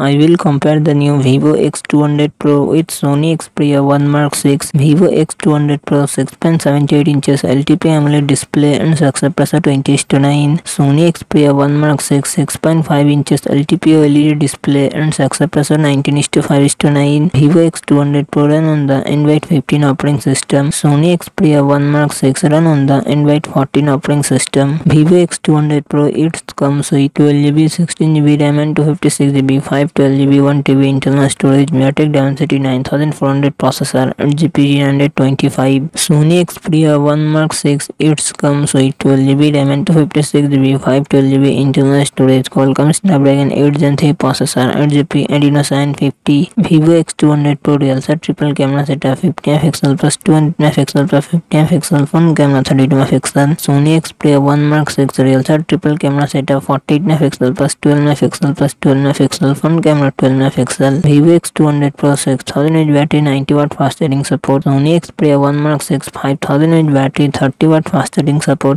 I will compare the new Vivo X200 Pro with Sony Xperia 1 Mark 6. Vivo X200 Pro 6.78 inches LTP AMOLED display and success pressure 20 to 9. Sony Xperia 1 Mark 6 6.5 inches LTP OLED display and success pressure 19 to 5 to 9. Vivo X200 Pro run on the Android 15 operating system. Sony Xperia 1 Mark 6 run on the Android 14 operating system. Vivo X200 Pro it comes with 12GB, 16GB RAM and 256GB, 512GB, 1TB internal storage, MediaTek Dimensity 9400 processor, 8GB 925. Sony Xperia 1 Mark 6 it comes with 12GB RAM and 256GB, 512GB internal storage, Qualcomm Snapdragon 8 Gen 3 processor, 8GB Adreno 750. Vivo X200 Pro real set triple camera setup 50 MP plus 200 MP plus 50 MP phone camera 32 MP. Sony Xperia 1 Mark 6 real set triple camera setup 48 MP plus 12 MP plus 12 MP front camera 12 MP. Vivo X200 Pro 6000 mAh battery 90 watt fast charging support. Sony Xperia 1 Mark 6 5000 mAh battery 30 watt fast charging support.